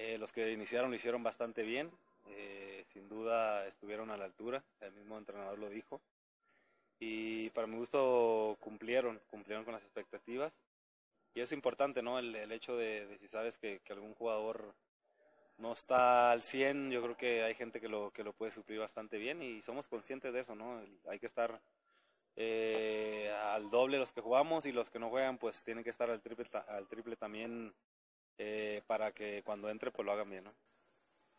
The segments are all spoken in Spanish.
Eh, los que iniciaron lo hicieron bastante bien, eh, sin duda estuvieron a la altura, el mismo entrenador lo dijo. Y para mi gusto cumplieron, cumplieron con las expectativas. Y es importante, ¿no? El, hecho de, si sabes que, algún jugador no está al 100, yo creo que hay gente que lo, que lo puede suplir bastante bien y somos conscientes de eso, ¿no? hay que estar eh, al doble los que jugamos y los que no juegan pues tienen que estar al triple, al triple también eh, para que cuando entre pues lo hagan bien, ¿no?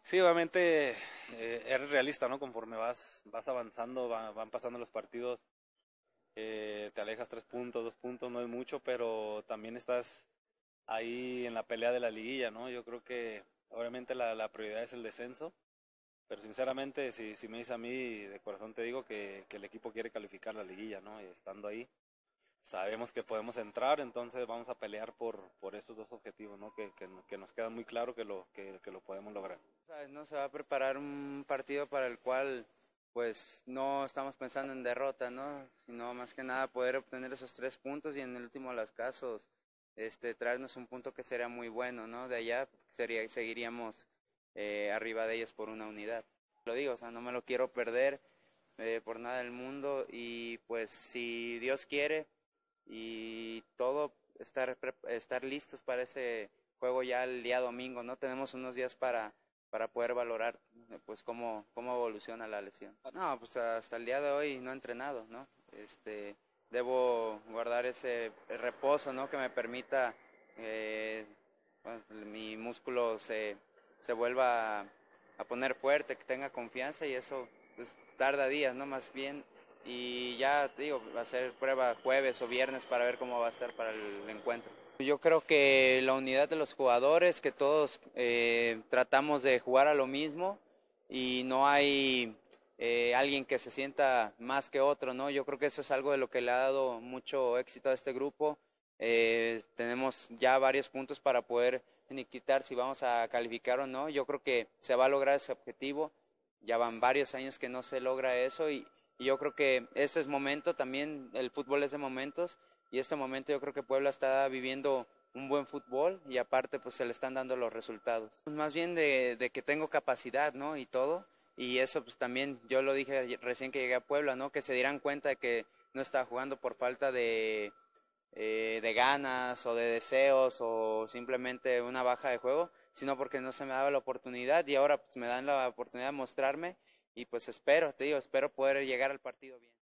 Sí, obviamente eh, eres realista, ¿no? Conforme vas, vas avanzando, van pasando los partidos, te alejas tres puntos, dos puntos, no es mucho, pero también estás ahí en la pelea de la liguilla, ¿no? Yo creo que obviamente la, prioridad es el descenso pero sinceramente, si, me dice a mí, de corazón te digo que, el equipo quiere calificar la liguilla, ¿no? Y estando ahí, sabemos que podemos entrar, entonces vamos a pelear por, por esos dos objetivos, ¿no? Que, que, nos queda muy claro que lo, que, lo podemos lograr. No se va a preparar un partido para el cual pues no estamos pensando en derrota, ¿no? Sino más que nada poder obtener esos tres puntos y en el último de los casos este, traernos un punto que sería muy bueno, ¿no? De allá sería, seguiríamos eh, arriba de ellos por una unidad. Lo digo, o sea, no me lo quiero perder eh, por nada del mundo y pues si Dios quiere y todo, estar, estar listos para ese juego ya el día domingo, ¿no? Tenemos unos días para, para poder valorar pues cómo, cómo evoluciona la lesión. No, pues hasta el día de hoy no he entrenado, ¿no? Este, debo guardar ese reposo, ¿no? Que me permita eh, mi músculo se se vuelva a, poner fuerte, que tenga confianza y eso pues, tarda días, ¿no? Más bien. Y ya, digo, va a ser prueba jueves o viernes para ver cómo va a estar para el encuentro. Yo creo que la unidad de los jugadores, que todos eh, tratamos de jugar a lo mismo y no hay eh, alguien que se sienta más que otro, ¿no? Yo creo que eso es algo de lo que le ha dado mucho éxito a este grupo. Eh, tenemos ya varios puntos para poder quitar si vamos a calificar o no. Yo creo que se va a lograr ese objetivo. Ya van varios años que no se logra eso y, yo creo que este es momento también, el fútbol es de momentos y este momento yo creo que Puebla está viviendo un buen fútbol y aparte pues se le están dando los resultados. Más bien de, que tengo capacidad, ¿no? Y todo. Y eso pues también yo lo dije recién que llegué a Puebla, ¿no? Que se dieran cuenta de que no estaba jugando por falta de, eh, de ganas o de deseos o simplemente una baja de juego, sino porque no se me daba la oportunidad y ahora pues me dan la oportunidad de mostrarme y pues espero, te digo, espero poder llegar al partido bien.